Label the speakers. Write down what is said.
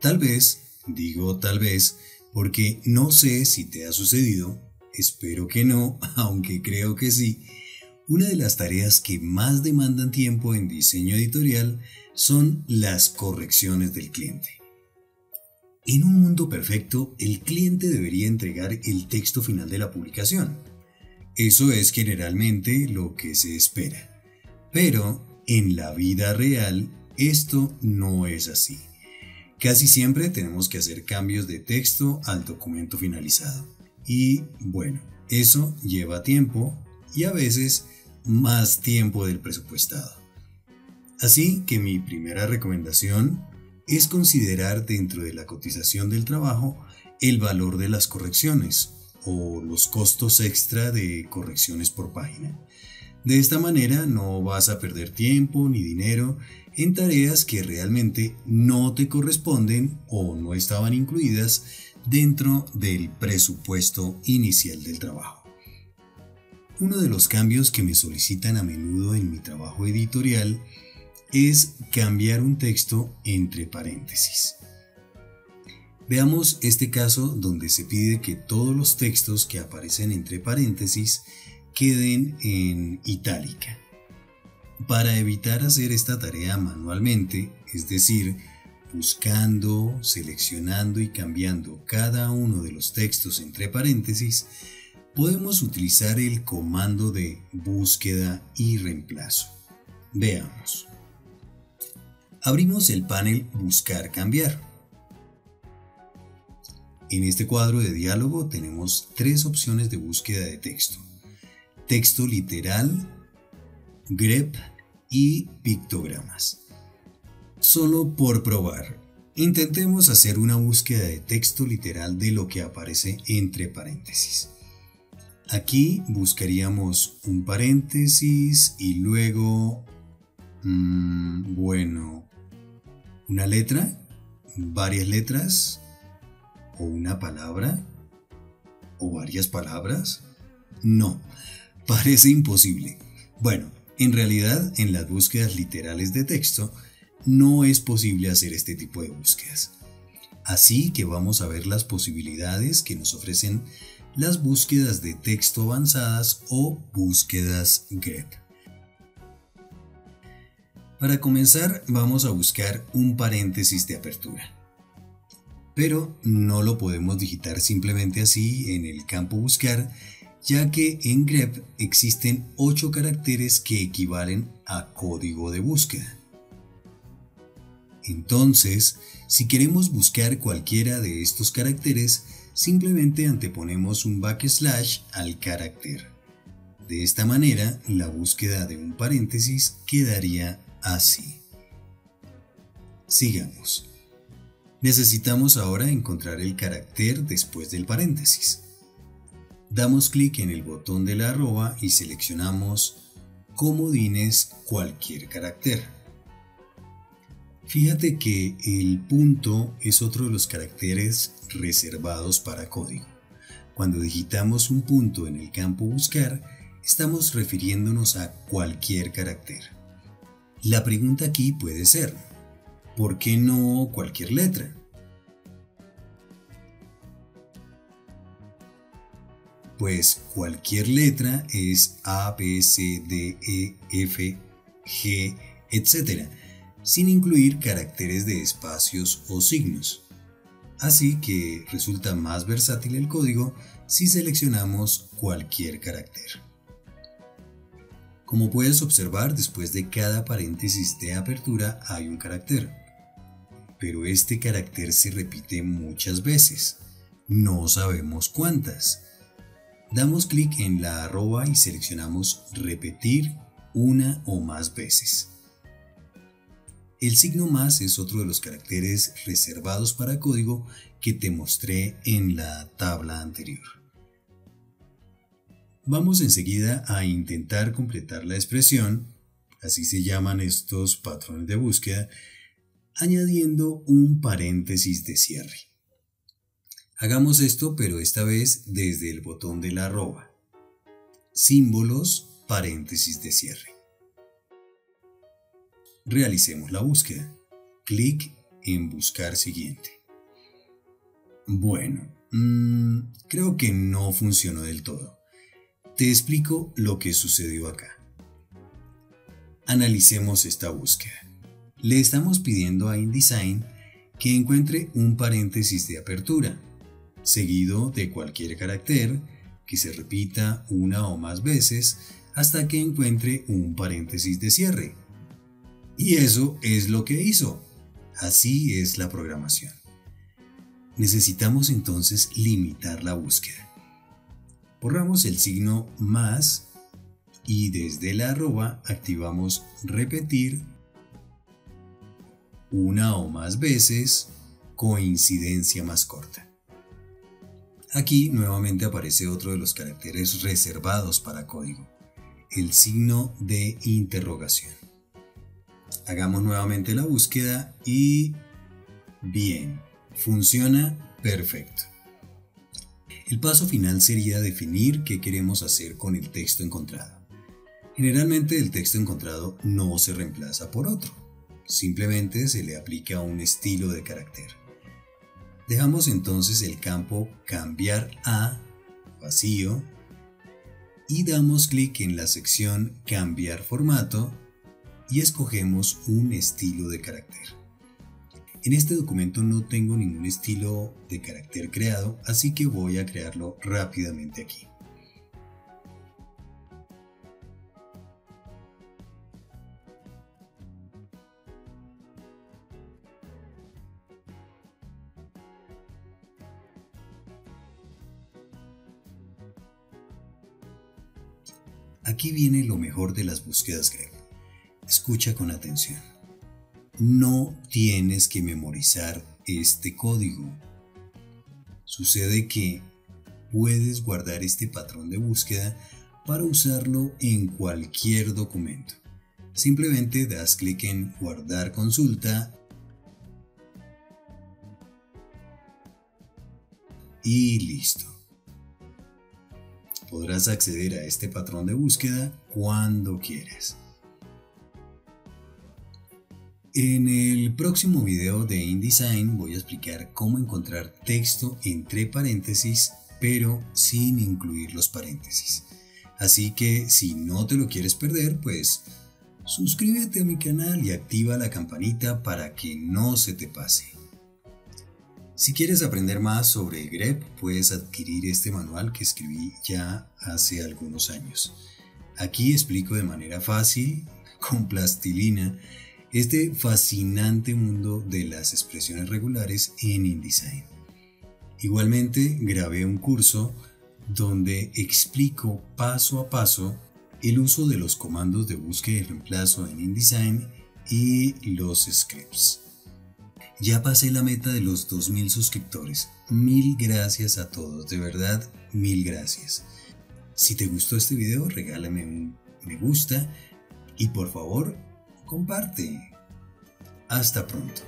Speaker 1: Tal vez, digo tal vez, porque no sé si te ha sucedido, espero que no, aunque creo que sí, una de las tareas que más demandan tiempo en diseño editorial son las correcciones del cliente. En un mundo perfecto, el cliente debería entregar el texto final de la publicación. Eso es generalmente lo que se espera. Pero en la vida real, esto no es así. Casi siempre tenemos que hacer cambios de texto al documento finalizado. Y bueno, eso lleva tiempo y a veces más tiempo del presupuestado. Así que mi primera recomendación es considerar dentro de la cotización del trabajo el valor de las correcciones o los costos extra de correcciones por página. De esta manera no vas a perder tiempo ni dinero en tareas que realmente no te corresponden o no estaban incluidas dentro del presupuesto inicial del trabajo. Uno de los cambios que me solicitan a menudo en mi trabajo editorial es cambiar un texto entre paréntesis. Veamos este caso donde se pide que todos los textos que aparecen entre paréntesis queden en itálica. Para evitar hacer esta tarea manualmente, es decir, buscando, seleccionando y cambiando cada uno de los textos entre paréntesis, podemos utilizar el comando de búsqueda y reemplazo. Veamos. Abrimos el panel Buscar cambiar. En este cuadro de diálogo tenemos tres opciones de búsqueda de texto. Texto literal, grep y pictogramas. Solo por probar, intentemos hacer una búsqueda de texto literal de lo que aparece entre paréntesis. Aquí buscaríamos un paréntesis y luego, mm, bueno, una letra, varias letras, o una palabra, o varias palabras. No, parece imposible. Bueno, en realidad en las búsquedas literales de texto no es posible hacer este tipo de búsquedas. Así que vamos a ver las posibilidades que nos ofrecen las búsquedas de texto avanzadas o búsquedas grep. Para comenzar vamos a buscar un paréntesis de apertura. Pero no lo podemos digitar simplemente así en el campo buscar, ya que en grep existen 8 caracteres que equivalen a código de búsqueda. Entonces, si queremos buscar cualquiera de estos caracteres, simplemente anteponemos un backslash al carácter. De esta manera, la búsqueda de un paréntesis quedaría así. Sigamos. Necesitamos ahora encontrar el carácter después del paréntesis. Damos clic en el botón de la arroba y seleccionamos comodines cualquier carácter. Fíjate que el punto es otro de los caracteres reservados para código. Cuando digitamos un punto en el campo buscar, estamos refiriéndonos a cualquier carácter. La pregunta aquí puede ser, ¿por qué no cualquier letra? Pues cualquier letra es A, B, C, D, E, F, G, etc., sin incluir caracteres de espacios o signos. Así que resulta más versátil el código si seleccionamos cualquier carácter. Como puedes observar, después de cada paréntesis de apertura hay un carácter. Pero este carácter se repite muchas veces. No sabemos cuántas. Damos clic en la arroba y seleccionamos repetir una o más veces. El signo más es otro de los caracteres reservados para código que te mostré en la tabla anterior. Vamos enseguida a intentar completar la expresión, así se llaman estos patrones de búsqueda, añadiendo un paréntesis de cierre. Hagamos esto, pero esta vez desde el botón de la arroba. Símbolos, paréntesis de cierre. Realicemos la búsqueda. Clic en buscar siguiente. Bueno, mm, creo que no funcionó del todo. Te explico lo que sucedió acá. Analicemos esta búsqueda. Le estamos pidiendo a InDesign que encuentre un paréntesis de apertura, seguido de cualquier carácter que se repita una o más veces hasta que encuentre un paréntesis de cierre. Y eso es lo que hizo. Así es la programación. Necesitamos entonces limitar la búsqueda. Borramos el signo más y desde la arroba activamos repetir una o más veces coincidencia más corta. Aquí nuevamente aparece otro de los caracteres reservados para código, el signo de interrogación. Hagamos nuevamente la búsqueda y bien, funciona perfecto. El paso final sería definir qué queremos hacer con el texto encontrado. Generalmente el texto encontrado no se reemplaza por otro, simplemente se le aplica un estilo de carácter. Dejamos entonces el campo Cambiar a vacío y damos clic en la sección Cambiar formato y escogemos un estilo de carácter. En este documento no tengo ningún estilo de carácter creado, así que voy a crearlo rápidamente aquí. Aquí viene lo mejor de las búsquedas Grep. Escucha con atención. No tienes que memorizar este código. Sucede que puedes guardar este patrón de búsqueda para usarlo en cualquier documento. Simplemente das clic en Guardar consulta y listo podrás acceder a este patrón de búsqueda cuando quieras. En el próximo video de InDesign voy a explicar cómo encontrar texto entre paréntesis pero sin incluir los paréntesis. Así que si no te lo quieres perder, pues suscríbete a mi canal y activa la campanita para que no se te pase. Si quieres aprender más sobre grep, puedes adquirir este manual que escribí ya hace algunos años. Aquí explico de manera fácil, con plastilina, este fascinante mundo de las expresiones regulares en InDesign. Igualmente grabé un curso donde explico paso a paso el uso de los comandos de búsqueda y reemplazo en InDesign y los scripts. Ya pasé la meta de los 2.000 suscriptores. Mil gracias a todos, de verdad, mil gracias. Si te gustó este video, regálame un me gusta y por favor, comparte. Hasta pronto.